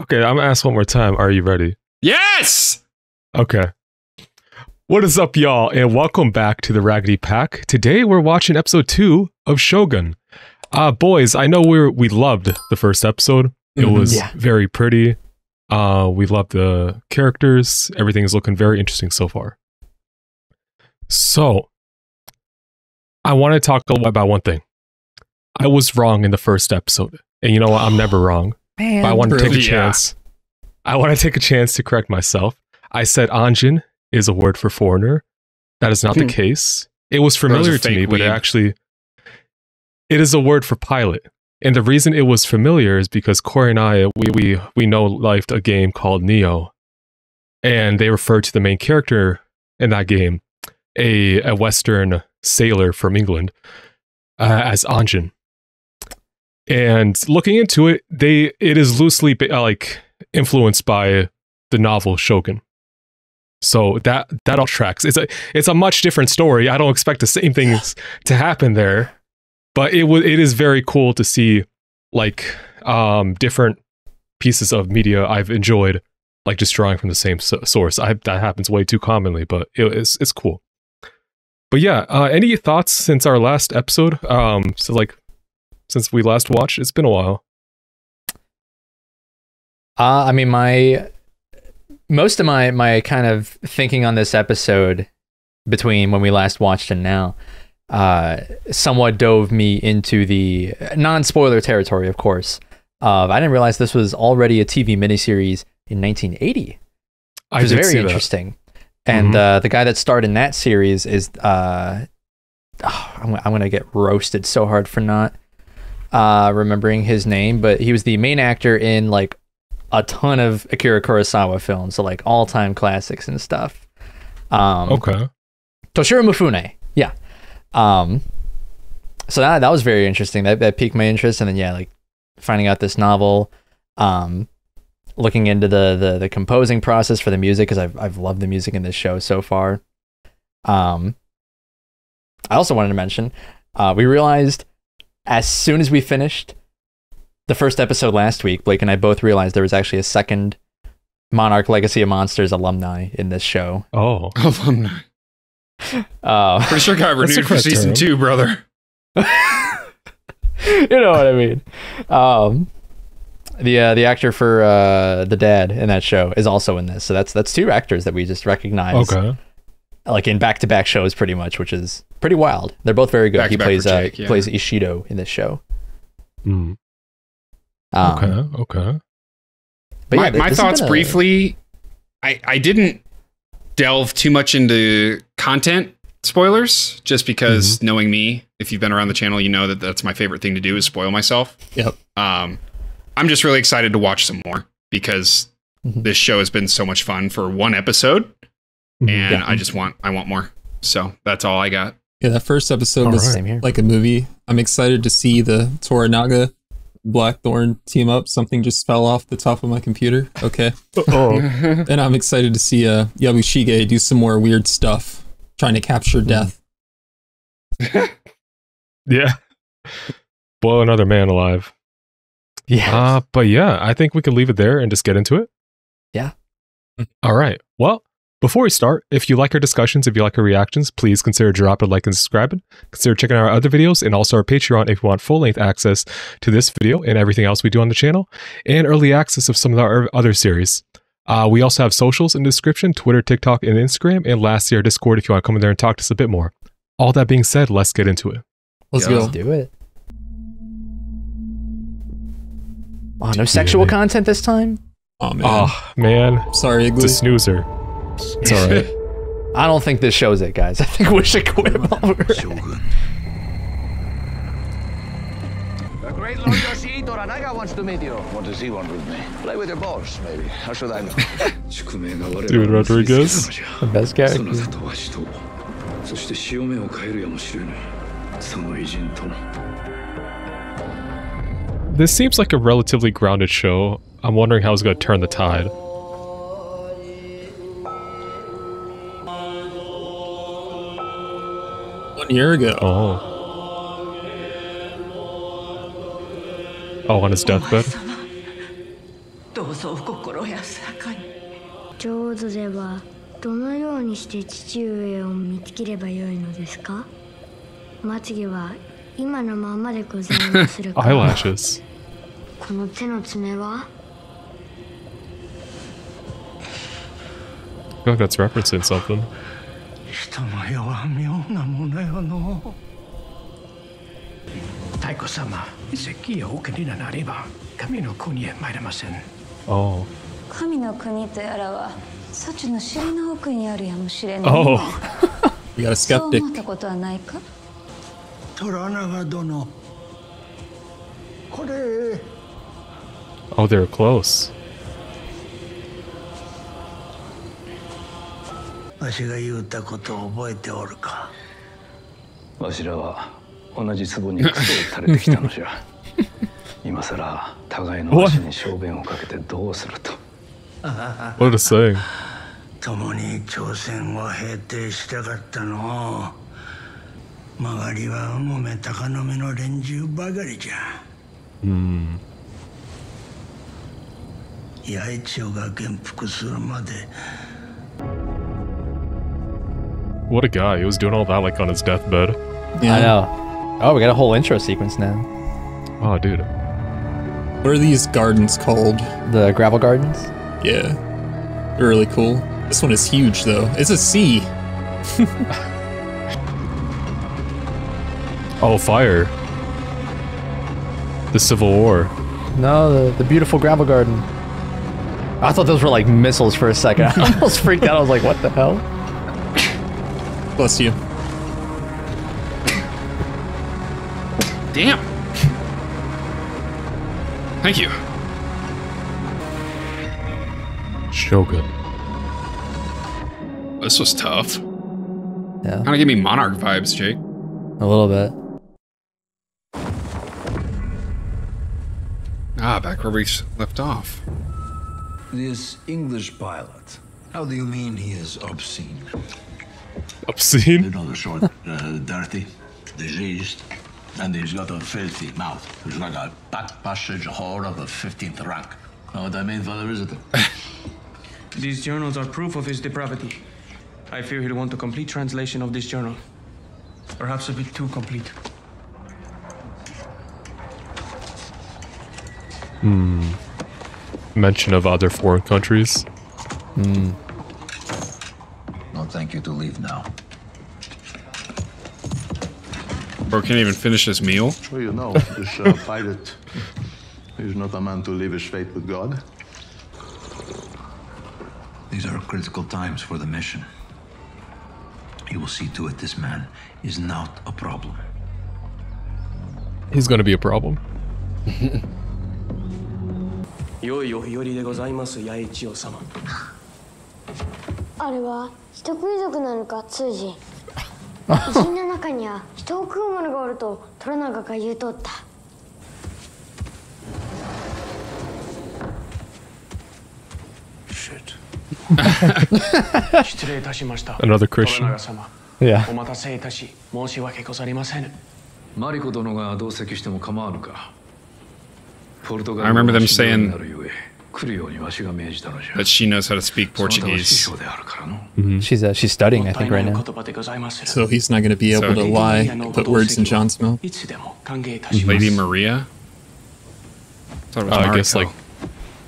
Okay, I'm gonna ask one more time. Are you ready? Yes. Okay. What is up, y'all, and welcome back to the Raggedy Pack. Today we're watching episode two of Shogun. Uh boys, I know we we loved the first episode. It Mhm. was Yeah. very pretty. Uh we loved the characters. Everything is looking very interesting so far. So I want to talk a little about one thing. I was wrong in the first episode. And you know what? I'm never wrong. Man, But I want to take a chance. I want to take a chance to correct myself. I said Anjin is a word for foreigner. That is not the Hmm. case. It was That was familiar to fake me, but it actually it is a word for pilot. And the reason it was familiar is because Corey and I we we we know liked a game called Nioh. And they refer to the main character in that game, a a western sailor from England, uh, as Anjin. And looking into it, they it is loosely uh, like influenced by the novel Shogun. So that that all tracks. It's a it's a much different story. I don't expect the same things to happen there, but it was it is very cool to see like um different pieces of media I've enjoyed like just drawing from the same so- source. I that happens way too commonly, but it, it's it's cool. But yeah, uh, any thoughts since our last episode? Um, so like since we last watched, it's been a while. Uh, I mean, my most of my my kind of thinking on this episode between when we last watched and now uh, somewhat dove me into the non-spoiler territory, of course. I didn't realize this was already a TV miniseries in 1980. I which is did very interesting. And Mhm. uh, the guy that starred in that series is uh, oh, I'm, I'm gonna get roasted so hard for not uh, remembering his name, but he was the main actor in like a ton of Akira Kurosawa films, so like all time classics and stuff. Um, Okay. Toshiro Mifune, yeah. Um, so that that was very interesting. That that piqued my interest, and then yeah, like finding out this novel, um, looking into the the the composing process for the music because I've I've loved the music in this show so far. Um, I also wanted to mention, uh, we realized as soon as we finished the first episode last week, Blake and I both realized there was actually a second Monarch Legacy of Monsters alumni in this show. Oh. Alumni. Uh, Pretty sure got That's renewed for season term. two, brother. you know what I mean. Um, the uh, the actor for uh, the dad in that show is also in this, so that's that's two actors that we just recognize, Okay. Like in back to back shows, pretty much, which is pretty wild. They're both very good. he Back-to-back plays for uh, yeah. plays Ishido in this show. Mm. Um, Okay. Okay. But my th- my thoughts a- briefly. I I didn't delve too much into content spoilers, just because Mm-hmm. knowing me, if you've been around the channel, you know that that's my favorite thing to do is spoil myself. Yep. Um, I'm just really excited to watch some more because Mhm. this show has been so much fun for one episode. And Yeah. I just want I want more. So that's all I got. Yeah, that first episode All was right. Like a movie. I'm excited to see the Toranaga Blackthorne team up. Something just fell off the top of my computer. Okay. Oh. and I'm excited to see uh Yabushige do some more weird stuff, trying to capture death. yeah. Blow another man alive. Yeah. Uh, but yeah, I think we can leave it there and just get into it. Yeah. All right. Well, before we start, if you like our discussions, if you like our reactions, please consider dropping a like and subscribing. Consider checking out our other videos and also our Patreon if you want full length access to this video and everything else we do on the channel, and early access of some of our other series. Uh, we also have socials in the description Twitter, TikTok, and Instagram. And lastly, our Discord if you want to come in there and talk to us a bit more. All that being said, let's get into it. Let's Yeah. go. Let's do it. Oh, no sexual it. content this time? Oh man. Oh, man. Sorry, It's Igloo. a snoozer else. It's all right. I don't think this shows it, guys. I think we should quit while we're great Lord Yoshihito Toranaga wants to meet you. What does he want with me? Play with your balls, maybe. How should I know? Dude, Rodrigues. The best character. This seems like a relatively grounded show. I'm wondering how it's going to turn the tide. year ago. Oh. Oh, on his deathbed? どうぞお心安らかに浄土ではどのようにして父上を見つければよいのですかまつげは今のままでございまするか Eyelashes. この手の爪は I feel like that's referencing something. 人の世は妙なものよの太子様席をお受けになれば神の国へ参れません Oh. 神の国とやらはそちの尻の奥にあるやもしれない Oh. You got a そう.思ったことはないか？虎長殿これ Oh, they're close. わしが言うたことを覚えておるか？わしらは同じ壺にクソを垂れてきたのじゃ。今さら互いの足に小便をかけてどうすると。What a saying. 共に朝鮮を平定したかったの。う曲がりはうごめ高の目の連中ばかりじゃ。Hmm. 八重千代が元服するまで What a guy. He was doing all that like on his deathbed. Yeah. I know. Oh, we got a whole intro sequence now. Oh, dude. What are these gardens called? The gravel gardens. Yeah. They're really cool. This one is huge though. It's a sea. Oh, fire. The Civil War. No, the, the beautiful gravel garden. I thought those were like missiles for a second. I almost freaked out. I was like, what the hell? Bless you. Damn. Thank you. Shogun. This was tough. Yeah, Kind of give me Monarch vibes, Jake. a little bit. Ah, back where we left off. This English pilot. How do you mean he is obscene? Obscene? You know the sort, uh, dirty, diseased, and he's got a filthy mouth. He's like a back passage whore of the 15th rank. Know what I mean, fella, is it? These journals are proof of his depravity. I fear he'll want a complete translation of this journal. Perhaps a bit too complete. Hmm. Mention of other foreign countries. No, thank you to leave now. Bro can't even finish this meal. Well, you know, this uh, pilot is not a man to leave his fate with God. These are critical times for the mission. You will see to it this man is not a problem. He's gonna be a problem. 良いお日和でございます、八重千代様。 あれは人食い族なのか通じ偉人の中には人を食う者がおると虎長が言うとった 失礼いたしました。Another Christian. お待たせいたし、申し訳ござりません。マリコ殿が同席しても構わぬかポルトガ I ル But she knows how to speak Portuguese. She's uh, she's studying, I think, right now. So he's not going to be able so to lie, put words in John's mouth. Lady Maria. I, uh, I guess like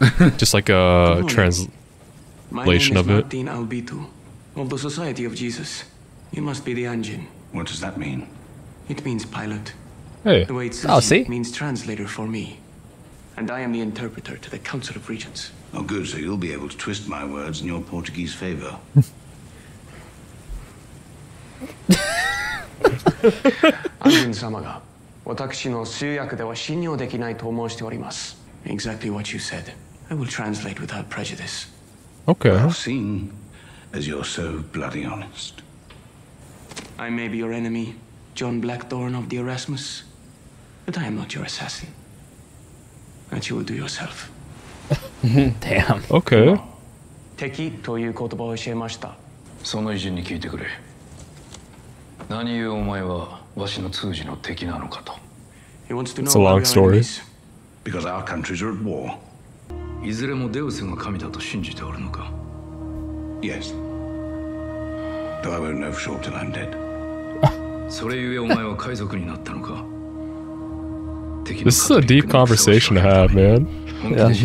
just like a translation of it. Of the Society of Jesus. You must be the Anjin. What does that mean? It means pilot. Hey. The way it's oh, see? means translator for me and I am the interpreter to the Council of Regents. Oh, good, so you'll be able to twist my words in your Portuguese favour. exactly what you said. I will translate without prejudice. Okay. Well, seeing as you're so bloody honest. I may be your enemy, John Blackthorne of the Erasmus, but I am not your assassin. That you will do yourself. Damn. Okay. 敵という言葉を教えました。その偉人に聞いてくれ何故お前はわしの通じの敵なのかと It's a long story. Because our countries are at war. いずれもデウスが神だと信じておるのか Yes. Though I won't know for sure till I'm dead. それゆえお前は海賊になったのか This is a deep conversation to have, man. Yeah.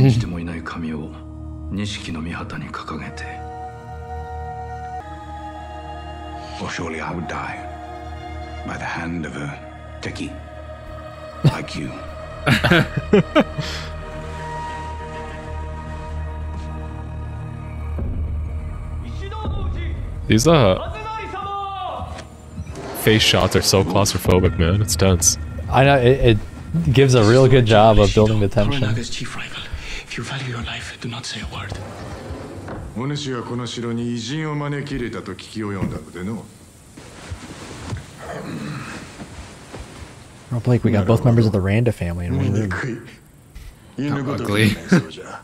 or surely I would die by the hand of a techie like you. These uh face shots are so claustrophobic, man. It's tense. I know it, it gives a real good job of building the tension. Koronaga's chief rival. If you value your life, do not say a word. お主はこの城に偉人を招き入れたと聞き及んだのでの Oh, Blake, we got both members of the Randa family in one room. 犬ごとく ugly. そうじゃ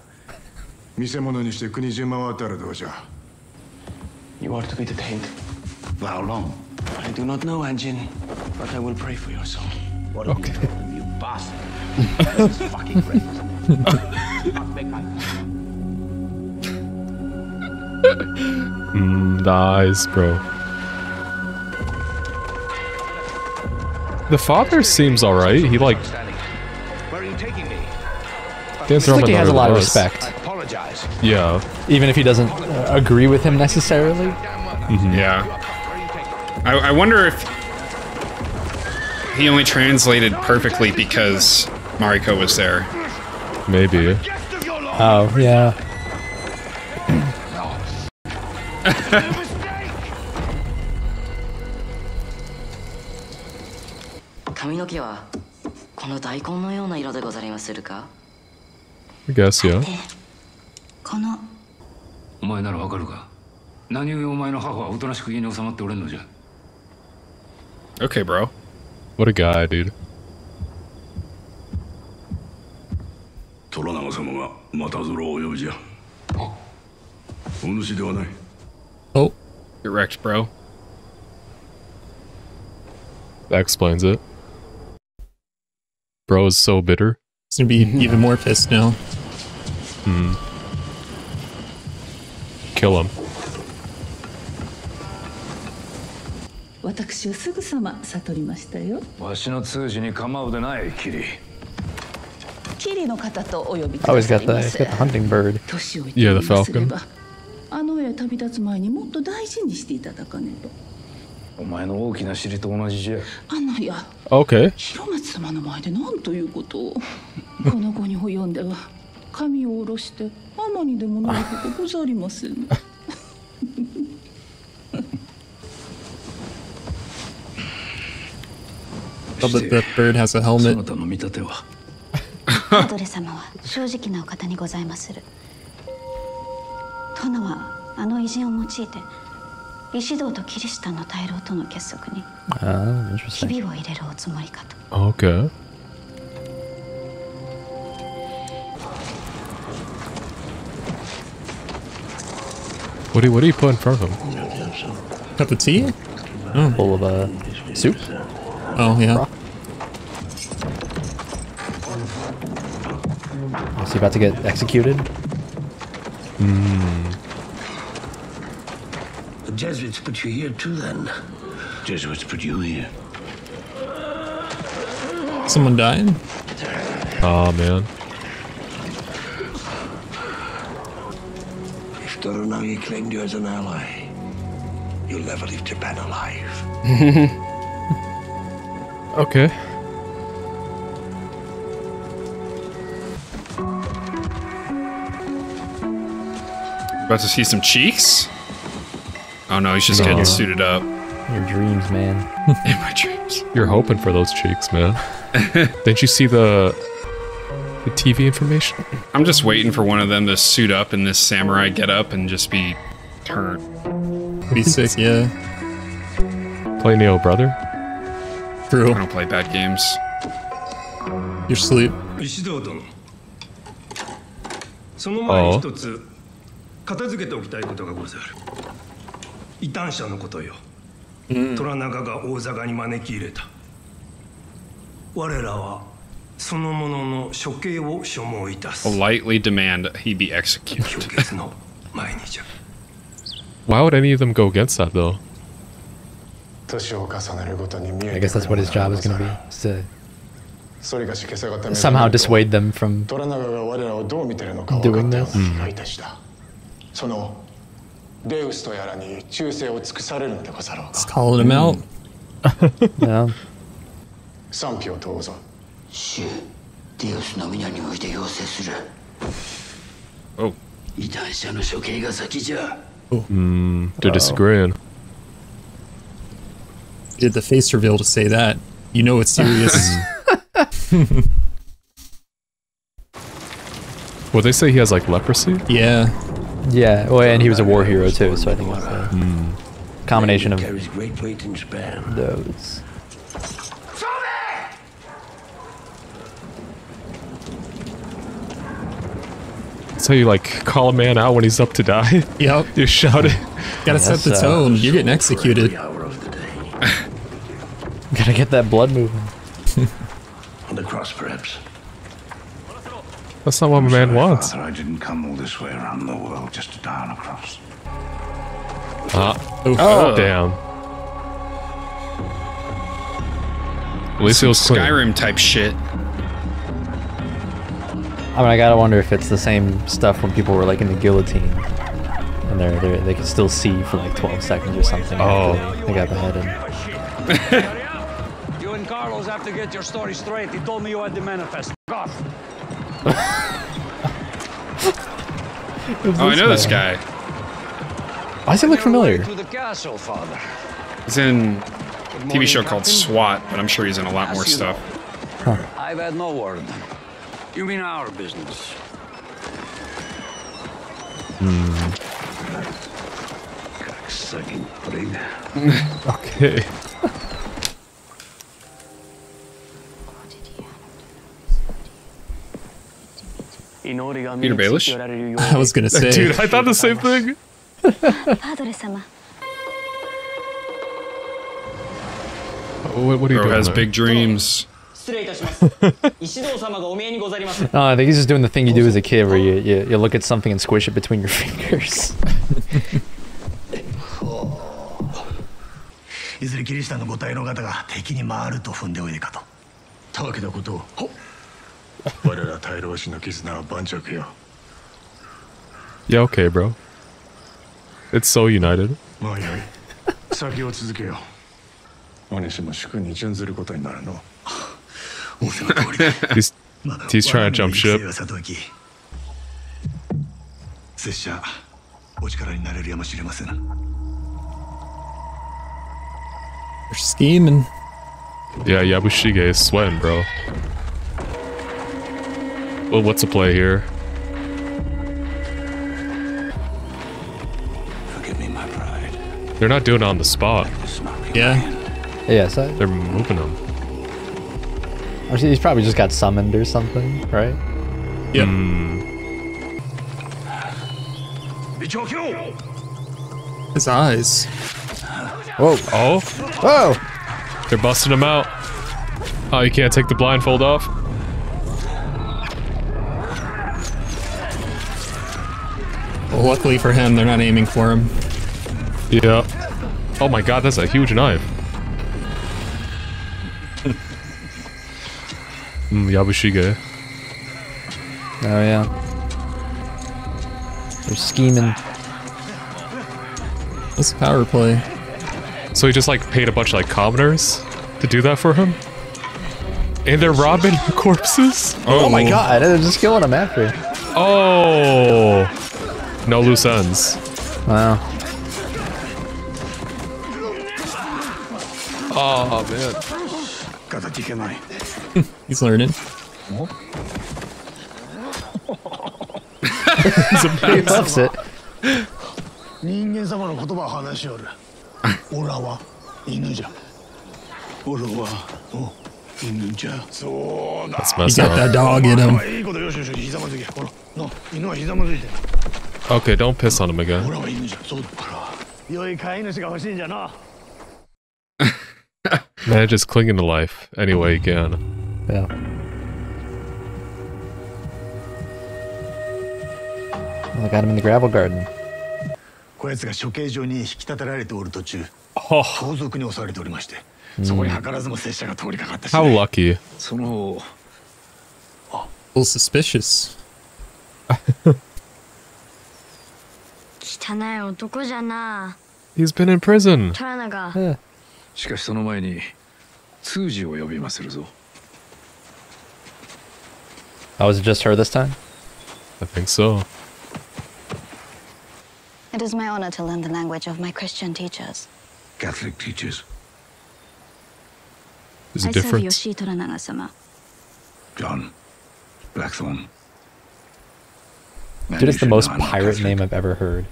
見せ物にして国中回ったらどうじゃ You are to be detained. For how long? I do not know, Anjin, but I will pray for your soul. What have you done, you bastard? This is fucking great. Mm, the eyes, bro. The father seems alright. He like Where are you taking me? Seems like he has a lot of respect, Yeah. even if he doesn't uh, agree with him necessarily. Yeah. I, I wonder if he only translated perfectly because Mariko was there. Maybe. Oh yeah. "髪の毛はこの大根のような色でござりまするか I guess, yeah. このお前ならわかるか何故お前の母はおとなしく家に収まっておれんのじゃ Okay, bro. What a guy, dude. 虎長様がまたぞろをお呼びじゃ。お主ではない。 Oh, Get wrecked, bro. That explains it. Bro is so bitter. He's gonna be even more pissed now. Hmm. Kill him. 私はすぐさま悟りましたよ。わしの通詞に構うでないキリキリの方とお呼びく oh, ださいませ.年をいって Yeah, お the りますれあの世へ旅立つ前にもっと大事にしていただかねと。お前の大きな尻と同じじゃ。あのや Okay. 広松様の前で何ということ？を この子に及んでは髪を下ろして天にでもなることござりません Oh, but the bird has a そ helmet. なたの見立てはアドレ様は正直なお方にございまする殿はあの偉人を用いて石堂とキリシタンの大老との結束に Oh, ひ interesting. びを入れるおつもりかと Okay. What do you, what do you put in front of him? Cup of tea? Full of uh, soup. Oh yeah. Is He about to get executed? Hmm. The Jesuits put you here too, then. Jesuits put you here. Someone dying? Oh man. If Toranaga claimed you as an ally, you'll never leave Japan alive. Okay. About to see some cheeks? Oh no, he's just No. getting suited up. Your dreams, man. In my dreams. You're hoping for those cheeks, man. Didn't you see the the TV information? I'm just waiting for one of them to suit up in this samurai get up and just be turned. Be sick, yeah. Play Nioh brother. True. I don't play bad games. Your sleep. 石 oh. 片付けておきたいことがござる異端者のことよ、虎長が大坂に招き入れた我らはそのものの処刑を所望いたす Politely demand he be executed. 評決の前にじゃ Why would any of them go against that though? 年を重ねるごとに見え I て guess く that's る what his job is going to be. to somehow dissuade them from 虎永が我らをどう見てるのか doing this. うな気がいたした、そのデウスとやらに忠誠を尽くされるのでござろうか Just calling him out. yeah. 賛否を問うぞ主ディオスの皆において要請する Oh. 異端者の処刑が先じゃ Hmm, they're disagreeing. Did the face reveal to say that? You know it's serious. Well, they say he has like leprosy. yeah. Yeah. Well, and he was a war hero too, so I think it's a combination of carries great weight in Japan those. So you like call a man out when he's up to die. Yep. you shout it. Gotta set the Yes, uh, tone. You're getting executed. Gotta get that blood moving. on the cross perhaps That's not what a man wants. Father, I didn't come all this way around the world just to die on a cross. Ah. Oh. damn. At least it was. Skyrim type shit. I mean, I gotta wonder if it's the same stuff when people were like in the guillotine, and they're, they're they can still see for like 12 seconds or something. Oh. after they, they got beheaded. You and Carlos have to get your story straight. He told me you had the manifest. F- off. Oh, I know this guy. Why does he look familiar? To the castle, father. He's in a TV show called SWAT, but I'm sure he's in a lot more stuff. I've had no word. You mean our business? Hmm. sucking prig Okay. Petyr Baelish? I was gonna say. Dude, I thought the same thing. what, what are you Bro doing? has big dreams. no, I think he's just doing the thing you do as a kid where you, you, you look at something and squish it between your fingers. いずれキリシタンの母体の方が敵に回ると踏んでおいでかと。たわけたことを。我ら大老師の絆は盤石よ Yeah, okay, bro. It's so united. まあよい先を続けようお主も祝に準ずることになるの He's he's trying to jump ship. さておき拙者お力になれるやもしれません They're scheming. Yeah, Yabushige is sweating, bro. Well, what's the play here? Forgive me my pride They're not doing it on the spot. Yeah. Yeah, so They're moving them. actually, he's probably just got summoned or something, right? Yep. Hmm. His eyes. Whoa. Oh? Whoa! They're busting him out. Oh, you can't take the blindfold off? Luckily for him, they're not aiming for him. Yeah. Oh my god, that's a huge knife. mm, Yabushige. Oh yeah. They're scheming. That's power play. So he just like paid a bunch of like commoners to do that for him? And they're robbing corpses? Oh, my god, they're just killing him after. Oh! No loose ends. Wow. Oh man. 形いけない He's learning. He loves it. 人間様の言葉を話しおるオラは犬じゃオラはお犬じゃそうだ That's He messed got that up. dog in him. いいことよしよしよしひざまずけほらの犬はひざまずいて Okay, don't piss on him again. Man, just clinging to life any way he can. Yeah. I got him in the gravel garden. Oh. こやつが処刑場に引き立てられておる途中、盗賊に襲われておりまして、そこに図らずも拙者が通りかかったし、How hmm. lucky. Little suspicious. He's been in prison. Yeah. しかしその前に通じを呼びまするぞ。Oh, was it just her this time? I think so. It is my honor to learn the language of my Christian teachers. Catholic teachers. Is it I different? serve Yoshi Toranaga-sama. John. Blackthorne. Dude, it's the most pirate Catholic. name I've ever heard.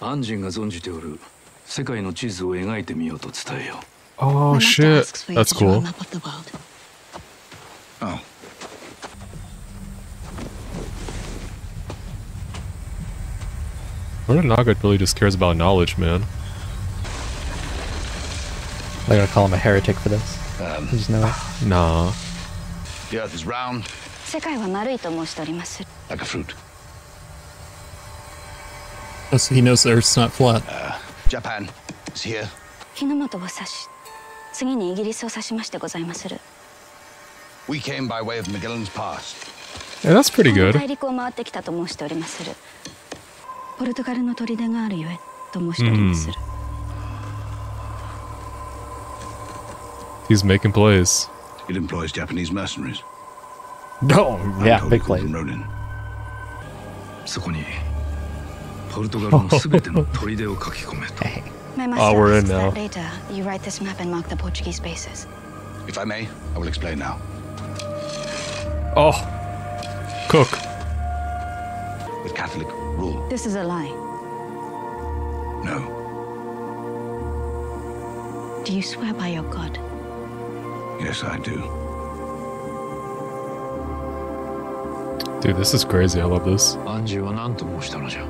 安心が存じておる世界の地図を描いてみようと伝えよ Oh My master shit. That's cool. Oh. Toranaga really just cares about knowledge, man. They're gonna call him a heretic for this. Um, just know it. Nah. The earth is round, 世界は丸いと申しております。like a fruit. Oh, so he knows the Earth's not flat. Japan is here. 日の本を指し、次にイギリスを指しましてございまする。 We came by way of Magellan's Pass. Yeah, that's pretty この good. 大陸を回ってきたと申しておりまする。ポルトガルの砦があるゆえと申しておりまする。 He's making plays. It employs Japanese mercenaries. Oh, yeah, I'm told big it play. from Ronin. そこに ポルトガルの全ての砦を書き込めと My master Oh, we're in asks now. that later you write this map and mark the Portuguese bases. If I may, I will explain now. Oh. Cook. With Catholic rule. This is a lie. No. Do you swear by your god? Yes, I do. Dude, this is crazy. I love this. アンジーは何と申したのじゃ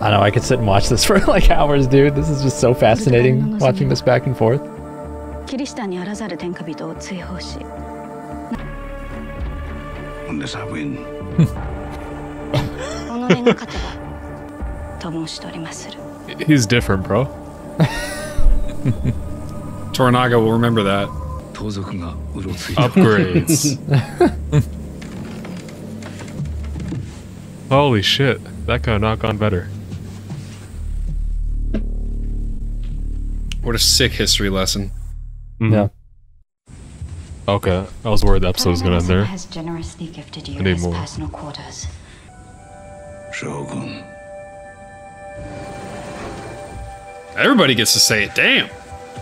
I know, I could sit and watch this for like hours, dude. This is just so fascinating watching this back and forth. キリシタンにあらざる天下人を追放し、 Unless I win. 己が勝てばと申しておりまする。 He's different, bro. Toranaga will remember that. 盗賊がうろついた Upgrades. Holy shit. That could have not gone better. What a sick history lesson. Mhm. Yeah. Okay. I was worried the episode was gonna end there. has generously gifted you I need his more. personal quarters. Shogun. Everybody gets to say it. Damn.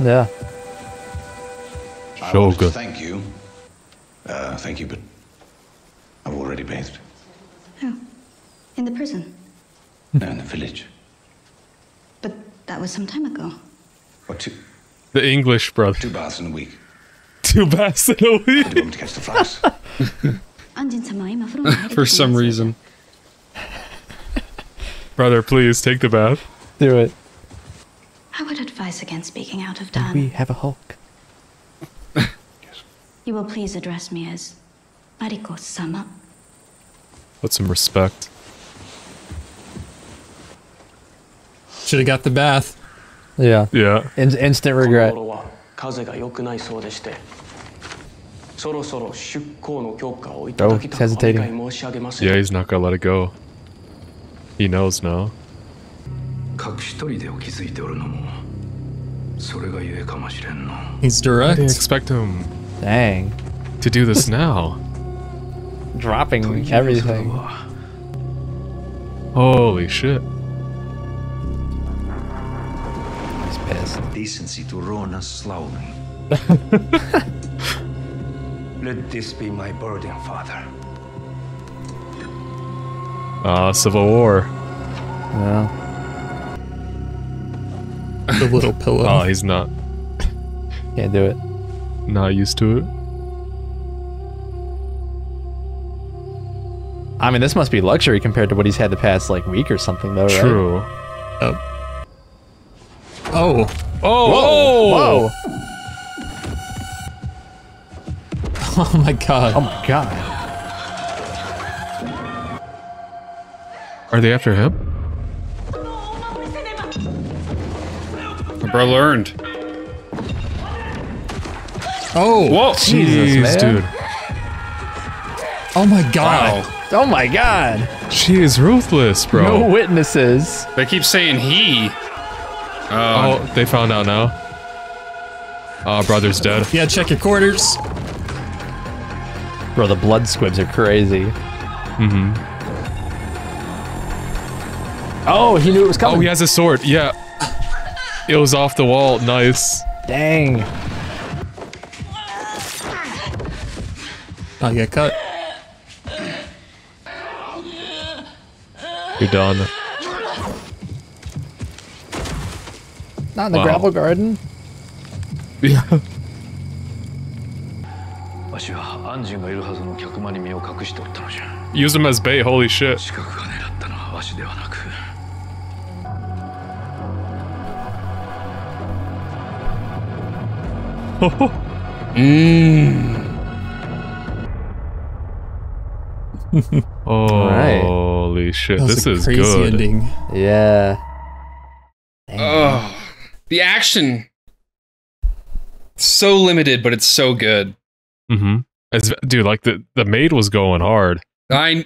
Yeah. I wanted Shogun. thank you. Uh, thank you, but I've already bathed. In the prison. No, in the village. But that was some time ago. Or two. The English brother. Two baths in a week. Two baths in a week. I do them to catch the flies. For some reason. Brother, please take the bath. Do it. I would advise against speaking out of turn. We have a Hulk. yes. You will please address me as Mariko Sama. With some respect. Should have got the bath. Yeah. Yeah. In- instant この regret. 頃は風が良くないそうでしてそろそろ出港の許可をいただきたく Oh, お hesitating. 願い申し上げます Yeah, he's not gonna let it go. He knows now. 隠し砦を築いておるのもそれがゆえかもしれんの He's I direct. didn't expect him Dang. to do this now. Dropping everything. Holy shit. Pissed. Decency to ruin us slowly. Let this be my burden, Father. Ah, Civil War. Yeah. The little pillow. Oh, he's not Can't do it. not used to it. I mean, this must be luxury compared to what he's had the past like week or something, though, right? True. Oh. Oh. Oh, Whoa! Oh. Whoa. Oh my god. Oh my god. Are they after him? My bro learned. Oh, Whoa. Jesus, Jeez, man. dude. Oh my god. Wow. Oh my god. She is ruthless, bro. No witnesses. They keep saying he. Oh, Oh, they found out now. Uh, brother's dead. Yeah, check your quarters. Bro, the blood squibs are crazy. Mm-hmm. Oh, he knew it was coming. Oh, he has a sword. Yeah. It was off the wall. Nice. Dang. Oh, get cut. You're done. Not in the Wow. gravel garden. Yeah. わしは安心がいるはずの客間に身を隠しておったのじゃ Use him as bait. Holy shit. 近くが狙ったのはわしではなく Mmm. right. Holy shit. That was This a is crazy good. ending. Yeah. The action. So limited, but it's so good. Mm-hmm. As, dude, like the, the maid was going hard. I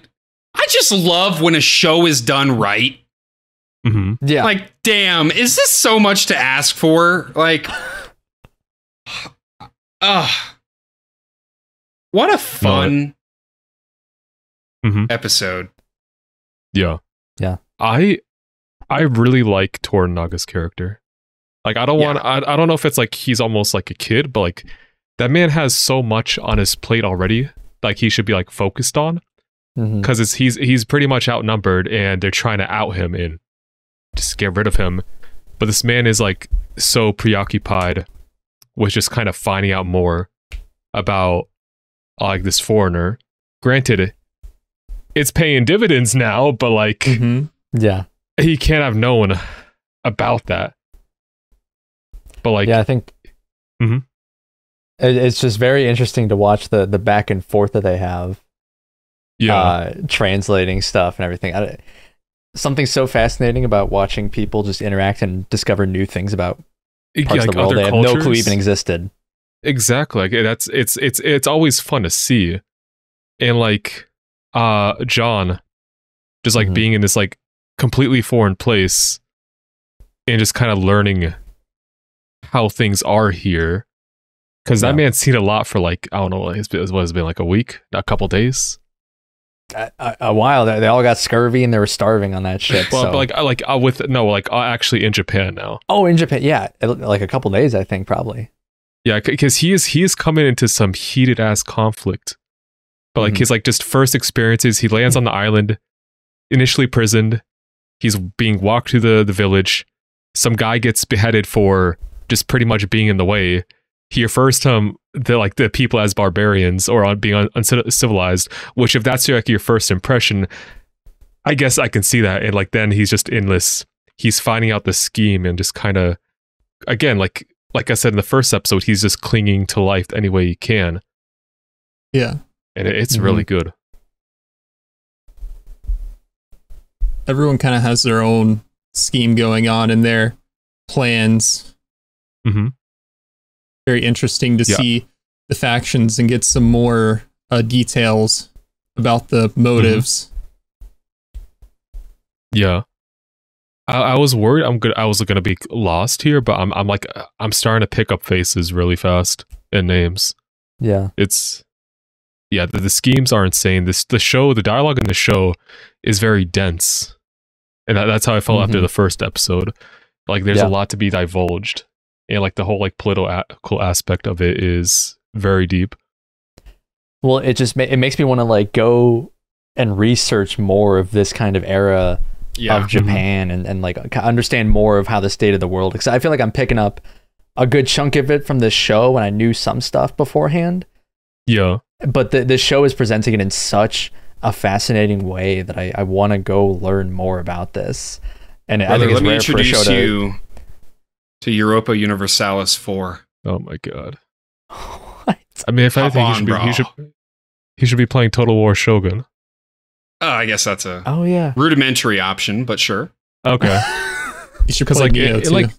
I just love when a show is done right. Mm-hmm. Yeah. Like, damn, is this so much to ask for? Like, ugh. What a fun Mm-hmm. episode. Yeah. Yeah. I I really like Toranaga's character. Like I don't want I, I don't know if it's like he's almost like a kid, but like that man has so much on his plate already. Like he should be like focused on because it's he's he's pretty much outnumbered and they're trying to out him and just get rid of him. But this man is like so preoccupied with just kind of finding out more about uh, like this foreigner. Granted, it's paying dividends now, but like Mm-hmm. Yeah. he can't have known about that. But like, yeah, I think Mhm. it, it's just very interesting to watch the the back and forth that they have. yeah, uh, translating stuff and everything. I, something so fascinating about watching people just interact and discover new things about Yeah, parts like of the world they had no clue even existed. exactly. Like that's it's it's it's always fun to see, and like, uh, John, just like Mhm. being in this like completely foreign place, and just kind of learning how things are here. Because Yeah. that man's seen a lot for like I don't know, it's been, what has been like a week, a couple days. A, a, a while they, they all got scurvy and they were starving on that shit. Well, so. but like like uh, with no, like uh, actually in Japan now. oh, in Japan, yeah, like a couple days, I think probably. Yeah, because he is he is coming into some heated ass conflict. But like Mhm. his like just first experiences, he lands on the island, initially prisoned. He's being walked to the the village. Some guy gets beheaded for just pretty much being in the way. He refers to um, the like the people as barbarians or on being un- uncivilized. Which, if that's like your first impression, I guess I can see that. And like then he's just in this. He's finding out the scheme and just kind of, again, like like I said in the first episode, he's just clinging to life any way he can, Yeah. and it, it's Mhm. really good. Everyone kind of has their own scheme going on and their plans. Mm-hmm. Very interesting to Yeah. see the factions and get some more uh, details about the motives. Yeah, I, I was worried I'm good. I was gonna be lost here, but I'm I'm like I'm starting to pick up faces really fast and names. Yeah. It's yeah, the, the schemes are insane. This the show, the dialogue in the show is very dense, and that, that's how I felt after Mhm. the first episode. Like there's Yeah. a lot to be divulged, and like the whole like political aspect of it is very deep. Well, it just ma- it makes me want to like go and research more of this kind of era Yeah. of Japan and, and like understand more of how the state of the world. Because I feel like I'm picking up a good chunk of it from this show, and I knew some stuff beforehand. Yeah. But the the show is presenting it in such a fascinating way that I, I want to go learn more about this. And I think it's let me rare for a show introduce to. you to Europa Universalis 4. Oh my god. I mean, if Hop anything, he should, be, he should he should be playing Total War Shogun. Oh, I guess that's a Oh yeah. rudimentary option, but sure. Okay. You should play like, Nioh it- it, too. like,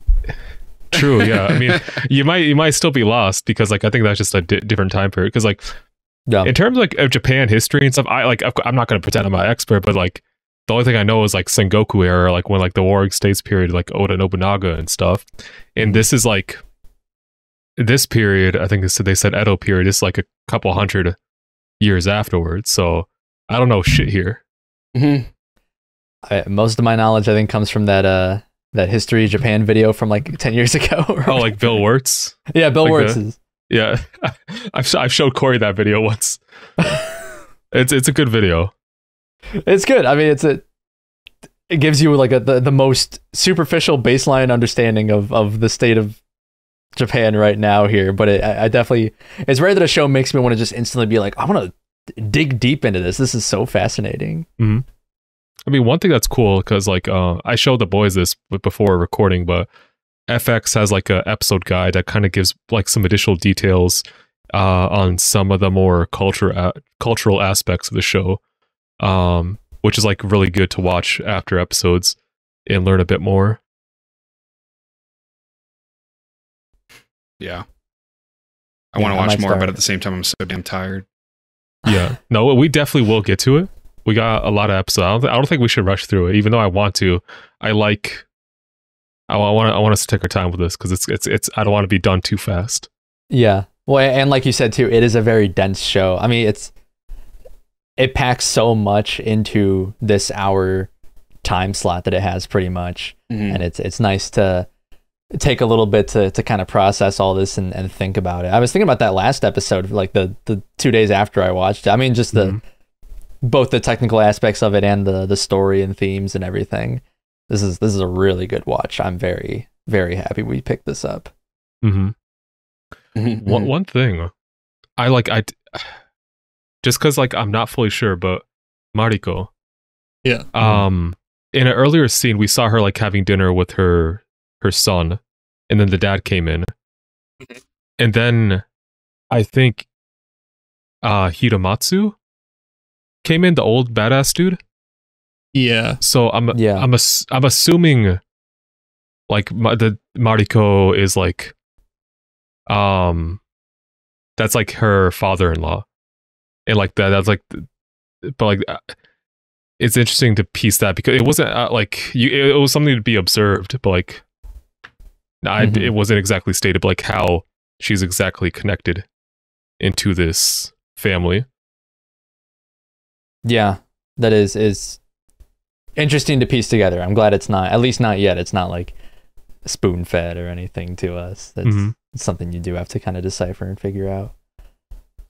true, yeah. I mean, you might you might still be lost because like I think that's just a di- different time period. Because like Yeah. in terms like of Japan history and stuff, I like I'm not going to pretend I'm an expert, but like the only thing I know is like Sengoku era, like when like the Warring States period, like Oda Nobunaga and stuff. And this is like this period. I think they said they said Edo period. It's like a couple hundred years afterwards. So I don't know shit here. Mm-hmm. I, most of my knowledge, I think, comes from that uh that history Japan video from like ten years ago. Oh, like Bill Wurtz. yeah, Bill like Wurtz the- is. Yeah, I've I've showed Corey that video once. it's it's a good video. It's good. I mean, it's a. It gives you like a the, the most superficial baseline understanding of of the state of Japan right now here, but it, I, I definitely it's rare that a show makes me want to just instantly be like, I want to dig deep into this. This is so fascinating. hmm I mean, one thing that's cool because like uh, I showed the boys this before recording, but FX has like a episode guide that kind of gives like some additional details uh, on some of the more culture a- cultural aspects of the show, um, which is like really good to watch after episodes and learn a bit more. Yeah. I Yeah, want to watch more, start. but at the same time, I'm so damn tired. Yeah, no, we definitely will get to it. We got a lot of episodes. I don't, th- I don't think we should rush through it, even though I want to. I like. I want. I want us to take our time with this because it's it's it's. I don't want to be done too fast. Yeah. Well, and like you said too, it is a very dense show. I mean, it's it packs so much into this hour time slot that it has pretty much. Mhm. And it's it's nice to take a little bit to to kind of process all this and, and think about it. I was thinking about that last episode, like the the two days after I watched it. I mean, just the both the technical aspects of it and the the story and themes and everything. This is this is a really good watch. I'm very very happy we picked this up. Mm-hmm. Mm-hmm. One one thing, I like I, just because like I'm not fully sure, but Mariko, Yeah. um, in an earlier scene we saw her like having dinner with her her son, and then the dad came in, and then I think uh Hiromatsu came in, the old badass dude. Yeah. So I'm Yeah. I'm ass- I'm assuming like the Mariko is like um that's like her father-in-law. And like that that's like but like uh, it's interesting to piece that because it wasn't uh, like you it, it was something to be observed but like I, Mhm. it wasn't exactly stated like how she's exactly connected into this family. Yeah, that is is interesting to piece together. I'm glad it's not at least not yet. It's not like spoon fed or anything to us. That's Mhm. it's something you do have to kind of decipher and figure out.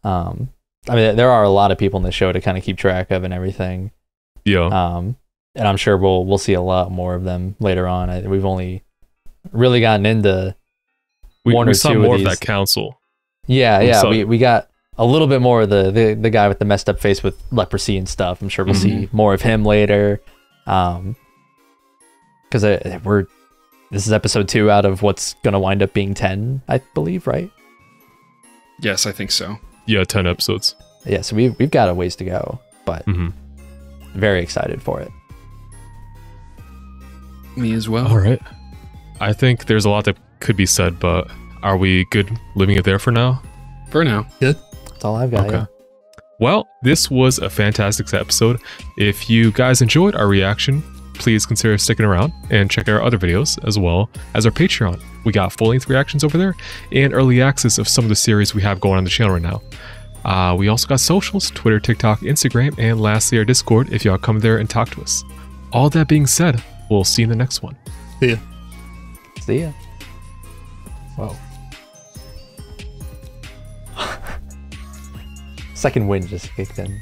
Um, I mean, there are a lot of people in the show to kind of keep track of and everything. Yeah. Um, and I'm sure we'll we'll see a lot more of them later on. I, we've only really gotten into we, one we or saw two more of of that council. Yeah, We yeah. saw- We we got a little bit more of the, the the guy with the messed up face with leprosy and stuff. I'm sure we'll see more of him later. Um, because we're this is episode two out of what's gonna wind up being ten, I believe, right? Yes, I think so. Yeah, 10 episodes. Yeah, so we've we've got a ways to go, but Mhm. very excited for it. Me as well. All right. I think there's a lot that could be said, but are we good leaving it there for now? For now. Good. That's all I've got. Okay. Yeah. Well, this was a fantastic episode. If you guys enjoyed our reaction, please consider sticking around and check out our other videos as well as our Patreon. We got full length reactions over there and early access of some of the series we have going on the channel right now. Uh, we also got socials Twitter, TikTok, Instagram, and lastly our Discord if y'all come there and talk to us. All that being said, we'll see you in the next one. See ya. See ya. Whoa. Second wind just kicked in.